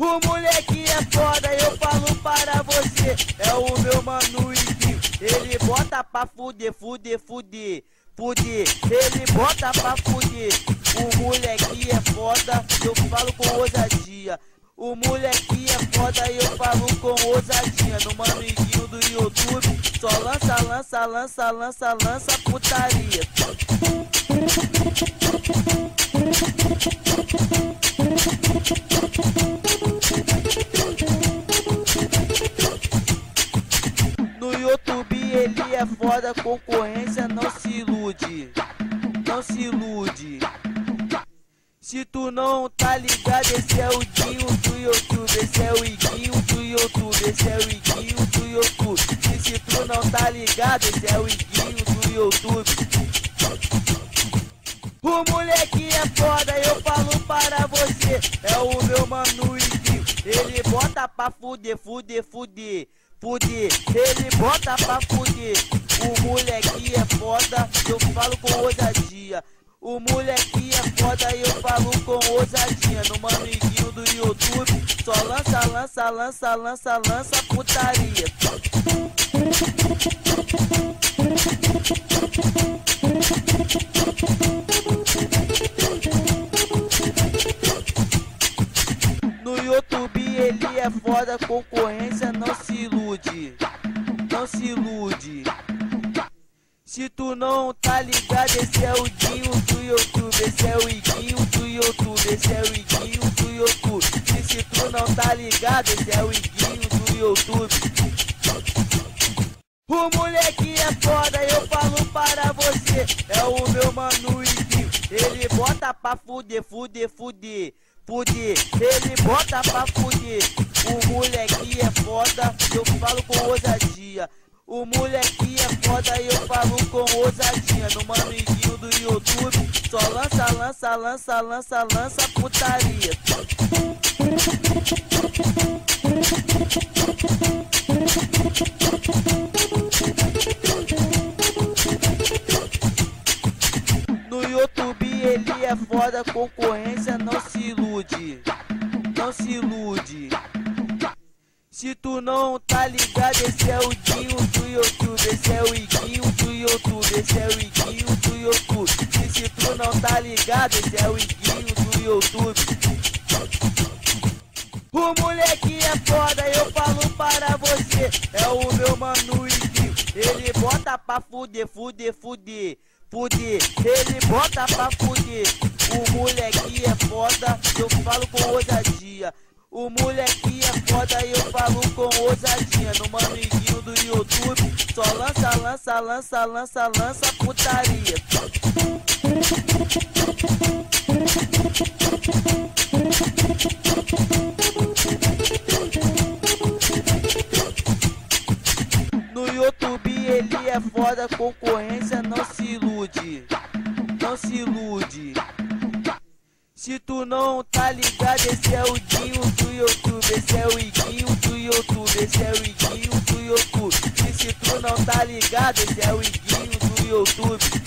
O moleque é foda, eu falo para você. É o meu mano Iguinho. Ele bota pra fuder, fuder, fuder. Fuder, ele bota pra fuder. O moleque é foda, eu falo com ousadia. O moleque é foda eu falo com ousadia. No maniguinho do YouTube, só lança, lança, lança, lança, lança putaria. YouTube ele é foda, concorrência não se ilude. Não se ilude. Se tu não tá ligado, esse é o Dinho do YouTube, esse é o Iguinho do YouTube, esse é o Iguinho do YouTube. E se tu não tá ligado, esse é o Iguinho do YouTube. O moleque é foda, eu falo para você. É o meu mano Iguinho. Ele bota pra fuder, fuder, fuder. Fuder, ele bota pra fuder. O moleque é foda, eu falo com ousadia. O moleque é foda e eu falo com ousadinha No maniguinho do YouTube Só lança, lança, lança, lança, lança putaria No YouTube ele é foda, concorrência não se ilude Não se ilude se tu não tá ligado, esse é o Dinho do YouTube, esse é o Iguinho do YouTube, esse é o Iguinho do YouTube. E se tu não tá ligado, esse é o Iguinho do YouTube. O moleque é foda, eu falo para você. É o meu mano Iguinho. Ele bota pra fuder, fuder, fuder. Fuder, ele bota pra fuder. O moleque é foda, eu falo com ousadia. O moleque é foda eu falo com ousadia No maniguinho do YouTube Só lança, lança, lança, lança, lança putaria Ele é foda, concorrência não se ilude Não se ilude se tu não tá ligado, esse é o Dinho do YouTube, esse é o Iguinho do YouTube, esse é o Iguinho do YouTube. E se tu não tá ligado, esse é o Iguinho do YouTube. O moleque é foda, eu falo para você. É o meu mano Iguinho. Ele bota pra fuder, fuder, fuder. Fuder, ele bota pra fuder. O moleque é foda, eu falo com ousadia. O moleque é foda e eu falo com ousadinha No maniguinho do YouTube Só lança, lança, lança, lança, lança putaria ele é foda, concorrência não se ilude Não se ilude se tu não tá ligado, esse é o Dinho do YouTube, esse é o Iguinho do YouTube, esse é o Iguinho do YouTube. E se tu não tá ligado, esse é o Iguinho do YouTube.